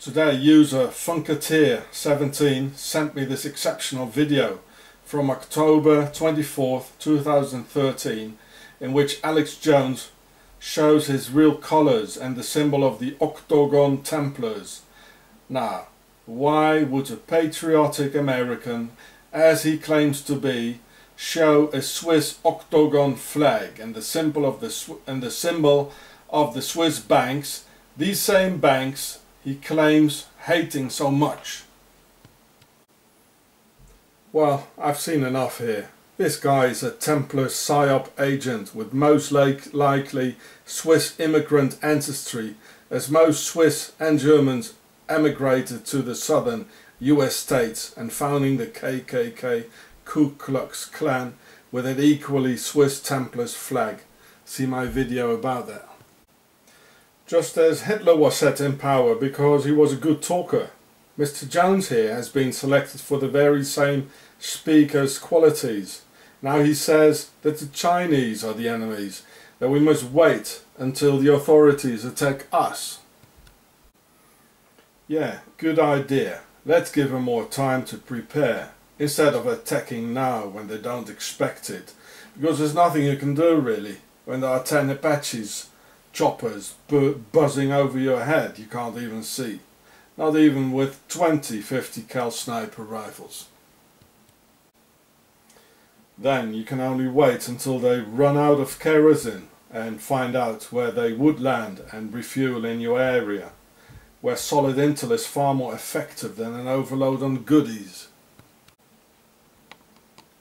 Today user Funketeer17 sent me this exceptional video from October 24th 2013 in which Alex Jones shows his real colours and the symbol of the Octagon Templars. Now, why would a patriotic American, as he claims to be, show a Swiss octagon flag and the symbol of the and the symbol of the Swiss banks, these same banks he claims hating so much. Well, I've seen enough here. This guy is a Templar PSYOP agent with most like likely Swiss immigrant ancestry as most Swiss and Germans emigrated to the southern US states and founding the KKK Ku Klux Klan with an equally Swiss Templars flag. See my video about that. Just as Hitler was set in power because he was a good talker, Mr. Jones here has been selected for the very same speaker's qualities. Now he says that the Chinese are the enemies, that we must wait until the authorities attack us. Yeah, good idea. Let's give them more time to prepare, instead of attacking now when they don't expect it. Because there's nothing you can do really, when there are ten Apaches choppers bu buzzing over your head you can't even see. Not even with 20 50 cal sniper rifles. Then you can only wait until they run out of kerosene and find out where they would land and refuel in your area, where solid intel is far more effective than an overload on goodies.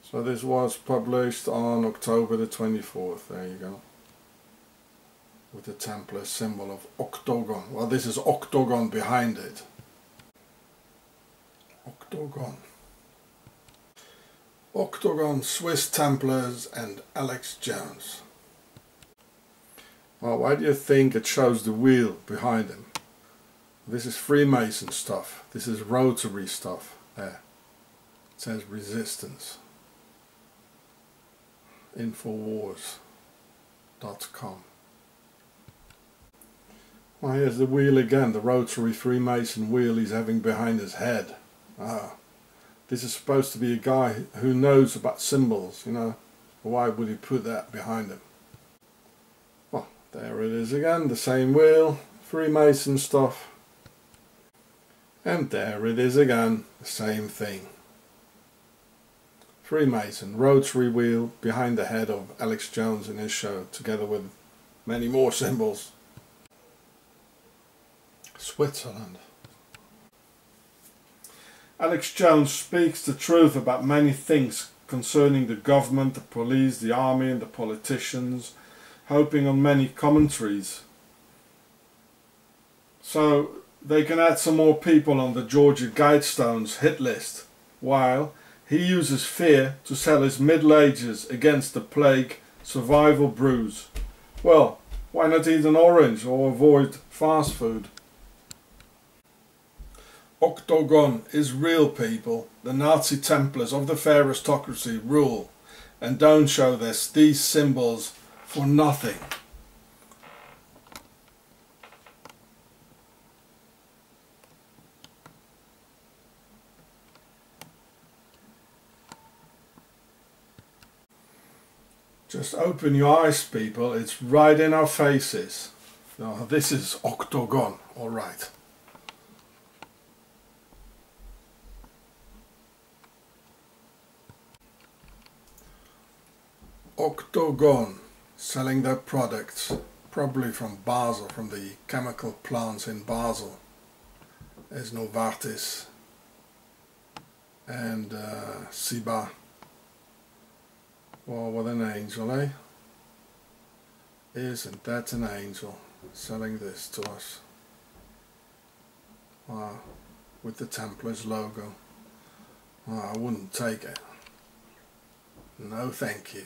So this was published on October the 24th, there you go with the Templar symbol of octagon. Well, this is octagon behind it. Octagon. Octagon, Swiss Templars and Alex Jones. Well, why do you think it shows the wheel behind him? This is Freemason stuff. This is Rotary stuff. There. It says resistance. Infowars.com well, here's the wheel again, the rotary Freemason wheel he's having behind his head. Ah, this is supposed to be a guy who knows about symbols, you know. Why would he put that behind him? Well, there it is again, the same wheel, Freemason stuff. And there it is again, the same thing. Freemason, rotary wheel behind the head of Alex Jones in his show, together with many more symbols. Switzerland. Alex Jones speaks the truth about many things concerning the government, the police, the army and the politicians, hoping on many commentaries. So they can add some more people on the Georgia Guidestones hit list, while he uses fear to sell his Middle Ages against the plague survival brews. Well, why not eat an orange or avoid fast food? Octagon is real people. The Nazi Templars of the Pharistocracy rule and don't show this, these symbols for nothing. Just open your eyes people, it's right in our faces. Now this is Octagon, alright. Octagon selling their products, probably from Basel, from the chemical plants in Basel, as Novartis and uh, Ciba. Well, what an angel, eh? Isn't that an angel selling this to us? Wow, with the Templars logo. Well, I wouldn't take it. No thank you.